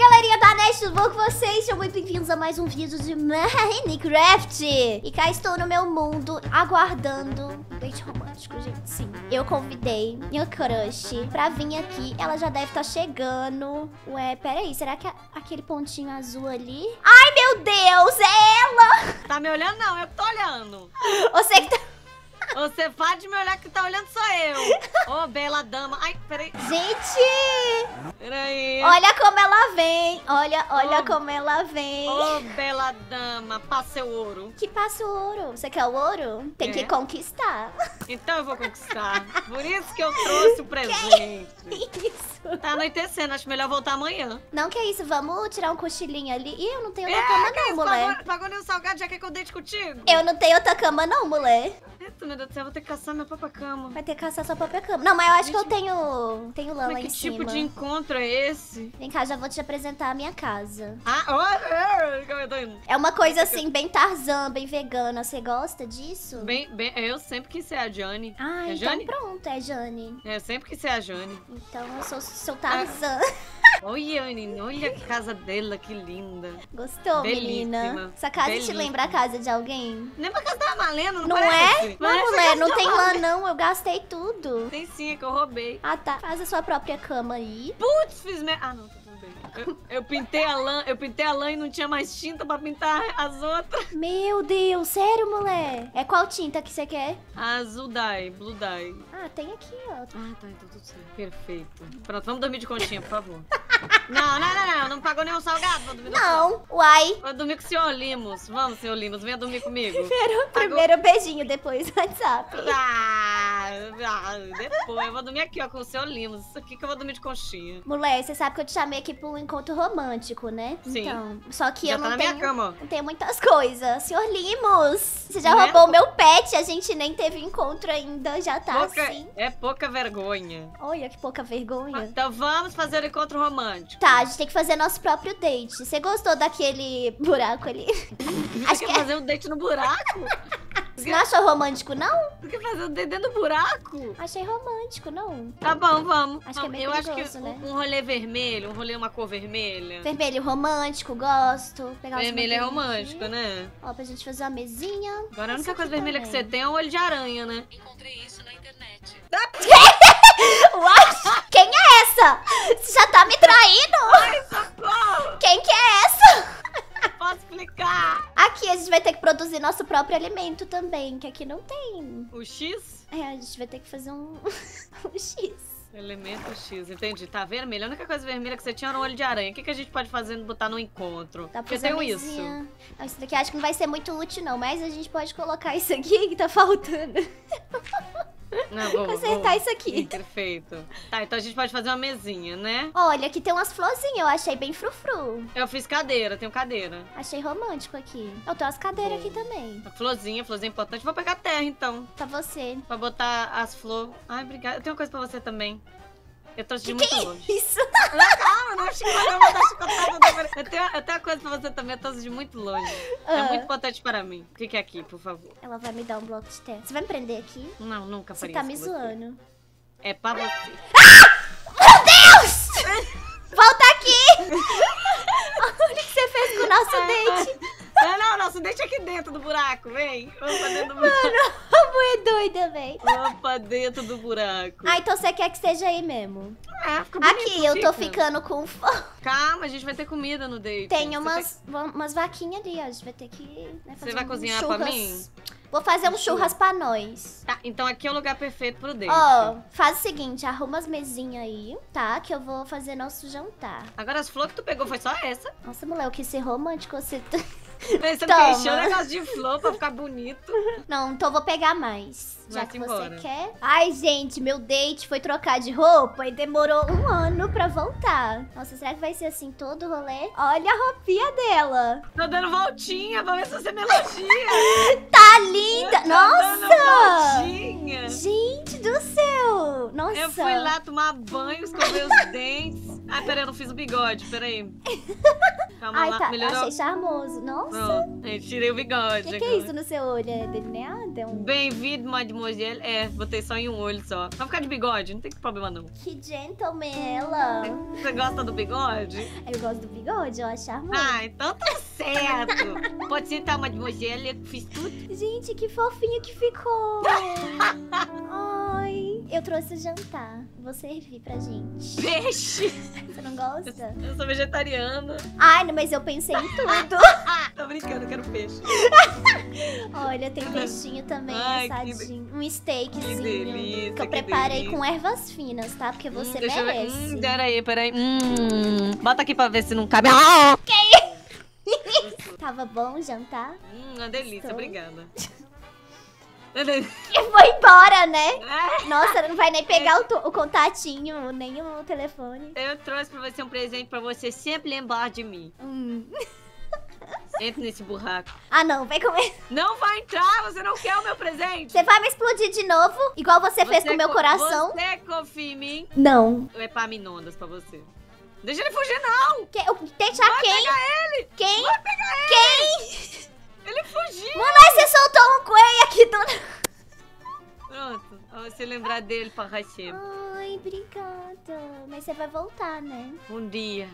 galerinha da NET, tudo bom com vocês? Sejam muito bem-vindos a mais um vídeo de Minecraft. E cá estou no meu mundo, aguardando um date romântico, gente. Sim, eu convidei minha crush pra vir aqui. Ela já deve estar chegando. Ué, peraí, será que é aquele pontinho azul ali... Ai, meu Deus, é ela! Tá me olhando? Não, eu tô olhando. Você que tá... Você pode me olhar que tá olhando sou eu. Ô, bela dama. Ai, peraí. Gente, Peraí. olha como ela vem. Olha, olha Oh. como ela vem. Ô, bela dama. Passa seu ouro. Que passa o ouro? Você quer o ouro? Tem que É. conquistar. Então eu vou conquistar. Por isso que eu trouxe o presente. Tá anoitecendo, acho melhor voltar amanhã. Não, que isso, vamos tirar um cochilinho ali. Ih, eu não tenho É, outra cama que não, isso? mulher. Pagou, pagou nem um salgado, já quer que eu deite contigo? Eu não tenho outra cama não, mulher. Eita, meu Deus do céu, eu vou ter que caçar minha própria cama. Vai ter que caçar sua própria cama. Não, mas eu acho que eu tenho, tenho lã Mas lá que em tipo cima. de encontro é esse? Vem cá, já vou te apresentar a minha casa. Ah, tô indo. É uma coisa assim, bem Tarzan, bem vegana. Você gosta disso? Bem, bem, eu sempre quis ser a Jane. Ah, é então Jane? pronto, é Jane. É, eu sempre quis ser a Jane. Então eu sou seu Tarzan. Olha, menina, olha que casa dela, que linda. Gostou, menina? Belíssima. Essa casa te Belíssima. lembra a casa de alguém? Lembra a casa da Malena, não, Não parece? é? Não, Parece a mulher, não tem lã não, eu gastei tudo. Tem sim, é que eu roubei. Ah, tá. Faz a sua própria cama aí. Putz, fiz merda. Ah, não, Eu, eu pintei a lã, eu pintei a lã e não tinha mais tinta pra pintar as outras. Meu Deus, sério, mulher? É qual tinta que você quer? Azul dye, blue dye. Ah, tem aqui, ó. Ah, tá, então tudo certo. Perfeito. Pronto, vamos dormir de conchinha, por favor. não, não, não, não, não pagou nenhum salgado, vou dormir Não, uai. Vou dormir com o senhor Limos. Vamos, senhor Limos, venha dormir comigo. Primeiro, primeiro beijinho, depois WhatsApp. Ah, ah, depois, eu vou dormir aqui, ó, com o senhor Limos. Isso aqui que eu vou dormir de conchinha. Mulher, você sabe que eu te chamei aqui pra um encontro romântico, né? Sim. Então, só que Já eu tá não na tenho... minha cama. Não tenho muitas coisas. Senhor Limos, você já Né? roubou meu pet, a gente nem teve encontro ainda, já tá Pouca- assim. É pouca vergonha. Olha que pouca vergonha. Então vamos fazer o encontro romântico. Tá, a gente tem que fazer nosso próprio date. Você gostou daquele buraco ali? Acho quer que é... fazer um date no buraco? Você não achou romântico, não? Você quer fazer date dentro do buraco? Achei romântico, não. Tá bom, vamos. Acho que é meio eu acho que né? um, um rolê vermelho, um rolê uma cor vermelha. Vermelho romântico, gosto. Pegar Vermelho é romântico, aqui. né? Ó, pra gente fazer uma mesinha. Agora a única coisa vermelha que você também. tem é um olho de aranha, né? Uai, quem é essa? Você já tá me traindo? Quem que é essa? Posso explicar? Aqui a gente vai ter que produzir nosso próprio alimento também, que aqui não tem. O X? É, a gente vai ter que fazer um, um X. Elemento X, entendi. Tá vermelho. A única coisa vermelha que você tinha era um olho de aranha. O que, que a gente pode fazer botar no encontro? Pra Porque a isso. Não, isso daqui acho que não vai ser muito útil, não. Mas a gente pode colocar isso aqui que tá faltando. Não, vou, Consertar isso aqui. Perfeito. Tá, então a gente pode fazer uma mesinha, né? Olha, aqui tem umas florzinhas. Eu achei bem frufru. Eu fiz cadeira, tenho cadeira. Achei romântico aqui. Eu tenho as cadeiras aqui também. A florzinha, florzinha importante. Vou pegar terra, então. Pra você. Pra botar as flores. Ai, obrigada. Eu tenho uma coisa pra você também. Eu trouxe de muito longe. Isso. Calma, não chicotada, eu vou dar não, peraí. Eu tenho, eu tenho uma coisa pra você também, eu trouxe de muito longe. É Ah. muito importante para mim. O que, que é aqui, por favor? Ela vai me dar um bloco de terra. Você vai me prender aqui? Não, nunca Você faria tá isso me com você. zoando. É pra você. Volta aqui! Olha o que você fez com o nosso date. Não, não, nosso deixa aqui dentro do buraco, vem. Vamos pra dentro do buraco. A mulher doida, véi. Vamos pra dentro do buraco. Ah, então você quer que esteja aí mesmo. Ah, fica bonito, Aqui, eu tô fica. ficando com fome. Calma, a gente vai ter comida no date. Tem Você umas, umas vaquinhas ali, ó. A gente vai ter que. né, fazer vai um cozinhar pra churras. mim? Vou fazer um churras pra nós. Tá, então aqui é o lugar perfeito pro date. Ó, faz o seguinte, arruma as mesinhas aí, tá? Que eu vou fazer nosso jantar. Agora as flores que tu pegou foi só essa. Nossa, mulher, eu quis ser romântico, você... tá- Você Toma. não negócio de flor pra ficar bonito. Não, então vou pegar mais. Já Vai-se que você embora. quer. Ai, gente, meu date foi trocar de roupa e demorou um ano pra voltar. Nossa, será que vai ser assim todo o rolê? Olha a roupinha dela. Tô dando voltinha pra ver se você me elogia. Tá linda! Nossa! Gente do céu! Nossa! Eu fui lá tomar banho, escover os dentes. Ai, peraí, eu não fiz o bigode, peraí. Calma Ai, lá, tá. melhorou? Achei charmoso. Nossa. Pronto, eu tirei o bigode. O que, que é isso no seu olho? É delineado? É um... Bem-vindo, mademoiselle. É, botei só em um olho só. Vai ficar de bigode, não tem problema não. Que gentleman ela. Você gosta do bigode? Eu gosto do bigode, eu acho charmoso. Ah, então tá certo. Pode sentar, mademoiselle, eu fiz tudo. Gente, que fofinho que ficou. Ai, eu trouxe o jantar. Vou servir pra gente. Peixe! Você não gosta? Eu sou vegetariana. Ai, mas eu pensei em tudo. Tô brincando, eu quero peixe. Olha, tem peixinho também, Ai, que assadinho. Um steakzinho. Que delícia, Que eu que preparei delícia. com ervas finas, tá? Porque você hum, deixa merece. eu. Hum, peraí, peraí. Hum, bota aqui pra ver se não cabe. Ah! Tava bom o jantar? Hum, uma delícia, Estou. obrigada. E foi embora, né? É, Nossa, não vai nem pegar o, to- o contatinho, nem o telefone. Eu trouxe pra você um presente pra você sempre lembrar de mim. Hum. Entra nesse buraco. Ah, não, vai comer. Não vai entrar, você não quer o meu presente. Você vai me explodir de novo? Igual você, fez com o meu co- coração? Você confia em mim? Não. Ou é Epaminondas pra você? Deixa ele fugir, não! Que, eu- deixar Vai quem? pegar ele! Quem? Vai pegar ele! Quem? Ele fugiu! Mamãe, você soltou um coelho aqui do... Pronto, você lembrar dele pra sempre. Ai, obrigada. Mas você vai voltar, né? Um dia,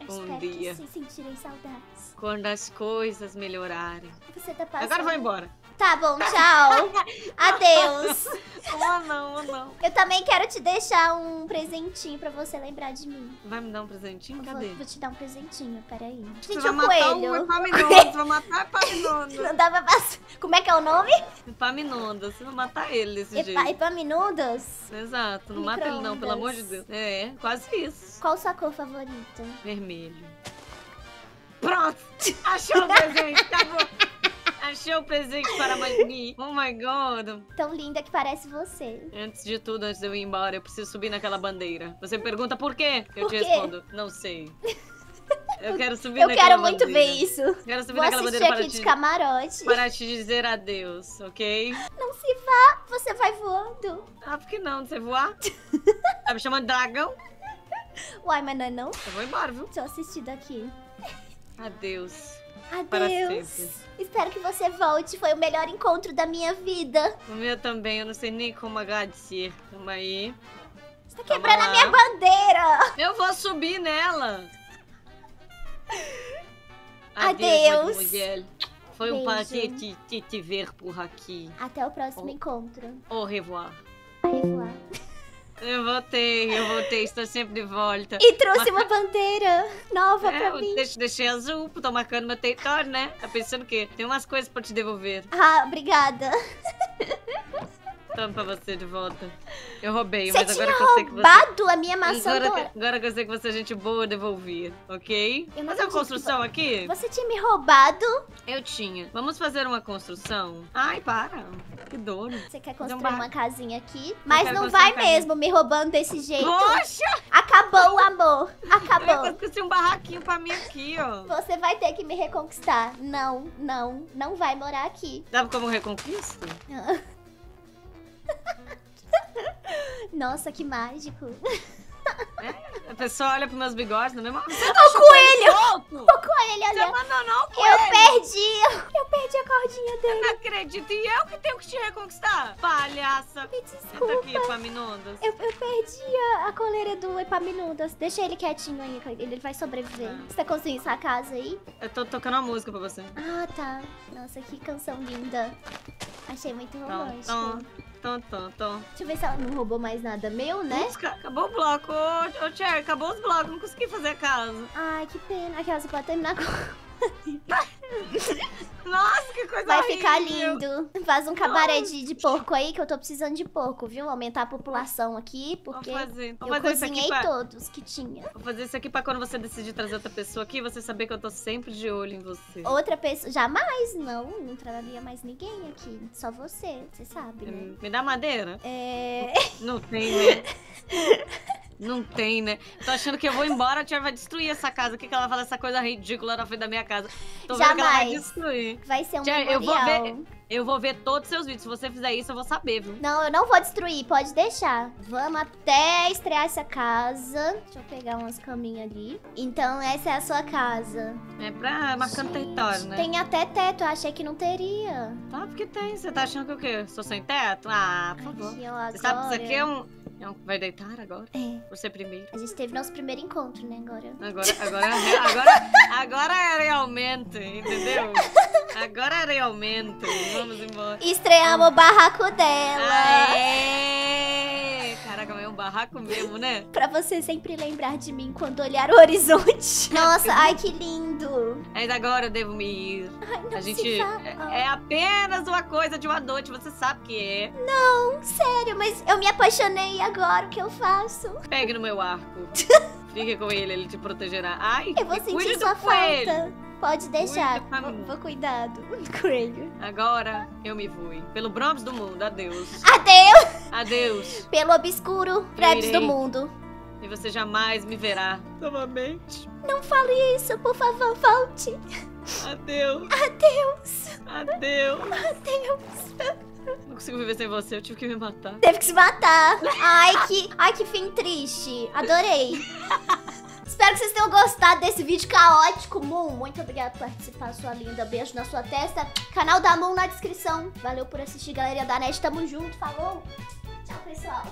Eu Um espero dia. que sim, sentirem saudades. quando as coisas melhorarem. Você tá passando... Agora vou embora. Tá bom, tchau. Adeus. Oh, não, oh, não. Eu também quero te deixar um presentinho pra você lembrar de mim. Vai me dar um presentinho? Cadê? Vou, vou te dar um presentinho, peraí. Você Gente, vai o matar coelho. o Epaminondas, vai matar Epaminondas. Não dá pra passar. Como é que é o nome? Epaminondas, você vai matar ele desse Epa, jeito. Epaminondas? Exato, não mata ele não, pelo amor de. Deus. É, quase isso. Qual sua cor favorita? Vermelho. Pronto! Achou o presente, acabou. Achou o presente para Magni. Oh my god. Tão linda que parece você. Antes de tudo, antes de eu ir embora, eu preciso subir naquela bandeira. Você me pergunta por quê? Eu Por te quê? respondo, não sei. Eu quero subir Eu naquela quero muito bandeira. ver isso. Quero subir Vou naquela bandeira para aqui te, de camarote. para te dizer adeus, ok? Não se vá, você vai voando. Ah, por que não? Você voar? Tá me chamando dragão? Uai, mas não é não? Eu vou embora, viu? Tô assistindo aqui. Adeus. Adeus. Espero que você volte. Foi o melhor encontro da minha vida. O meu também, eu não sei nem como agradecer. Calma aí. Você tá quebrando a minha bandeira. Eu vou subir nela. Adeus. mademoiselle. Foi um Beijo. prazer te, te, te ver por aqui. Até o próximo Oh. encontro. Au revoir. Au revoir. Eu voltei, eu voltei, estou sempre de volta. E trouxe uma bandeira nova É, pra mim. deixei, deixei azul, tô marcando meu território, né? Tá pensando o quê? Tem umas coisas pra te devolver. Ah, obrigada. Toma pra você de volta. Eu roubei, Você mas agora que eu sei que você. roubado a minha maçã Agora, dourada. que- agora que eu sei que você é gente boa, eu devolvi, ok? Eu Fazer uma construção aqui? Você tinha me roubado. Eu tinha. Vamos fazer uma construção? Ai, para. Que dor. Você quer construir uma casinha aqui? Mas não vai mesmo me roubando desse jeito. Poxa! Acabou o amor. Eu Acabou. ia construir um barraquinho pra mim aqui, ó. Você vai ter que me reconquistar. Não, não, não vai morar aqui. Dava como reconquista? Nossa, que mágico. A pessoa olha pros meus bigodes no mesmo. Você O coelho! O coelho Você ali. abandonou o Eu coelho! Eu perdi a cordinha dele. Não acredito. E eu que tenho que te reconquistar? Palhaça! Me Senta desculpa. aqui, Epaminondas. Eu, eu perdi a, a coleira do Epaminondas. Deixa ele quietinho aí, ele vai sobreviver. Ah. Você tá conseguindo essa casa aí? Eu tô tocando uma música pra você. Ah, tá. Nossa, que canção linda. Achei muito romântico. tom, tom, tom, tom. Deixa eu ver se ela não roubou mais nada meu, né? Música, acabou o bloco. Ô, ô Cher, acabou os blocos. Não consegui fazer a casa. Ai, que pena. Aquela você pode terminar com... Nossa, que coisa Vai ficar horrível. lindo. Faz um cabaré de, de porco aí, que eu tô precisando de porco, viu? Aumentar a população aqui, porque Vou fazer. Vou eu fazer cozinhei pra... todos que tinha. Vou fazer isso aqui pra quando você decidir trazer outra pessoa aqui, você saber que eu tô sempre de olho em você. Outra pessoa... Jamais, não. Não traria mais ninguém aqui. Só você, você sabe, né? Hum, Me dá madeira? É... Não tem, né? Não tem, né? Tô achando que eu vou embora, a tia vai destruir essa casa. O que, que ela fala essa coisa ridícula na frente da minha casa? Tô vendo que ela vai Jamais. destruir. Vai ser um Tia, eu vou memorial. ver- Eu vou ver todos os seus vídeos. Se você fizer isso, eu vou saber, viu? Não, eu não vou destruir, pode deixar. Vamos até estrear essa casa. Deixa eu pegar umas caminhas ali. Então, essa é a sua casa. É pra marcando Gente, território, né? Tem até teto, eu achei que não teria. Tá, porque tem. Você tá achando que o quê? Sou sem teto? Ah, por favor. Aqui, ó, Você sabe que isso aqui é um, é um... Vai deitar agora? É, Você primeiro. a gente teve nosso primeiro encontro, né, agora. Agora, agora, agora, agora é realmente, entendeu? Agora realmente. Vamos embora. Estreamos o barraco dela. Aê! Caraca, mas é um barraco mesmo, né? Pra você sempre lembrar de mim quando olhar o horizonte. Nossa, ai que lindo. Mas agora eu devo me ir. Ai, não A gente. É, é apenas uma coisa de uma noite, você sabe que é. Sério, mas eu me apaixonei e agora o que eu faço? Pegue no meu arco. Fique com ele, ele te protegerá. Ai, Eu vou sentir sua coelho. Pode deixar. Vou, cuidado. Coelho. Agora eu me fui. Pelo Broms do mundo, adeus. Adeus Adeus. pelo obscuro prédios do mundo. E você jamais me verá novamente. Não fale isso, por favor, volte. Adeus. Adeus. Adeus. Adeus. Não consigo viver sem você, eu tive que me matar. Teve que se matar. Ai, que, ai, que fim triste. Adorei. Espero que vocês tenham gostado desse vídeo caótico, Moon. Muito obrigada por participar, sua linda. Beijo na sua testa. Canal da Moon na descrição. Valeu por assistir, galera da NET. Tamo junto. Falou. Tchau, pessoal.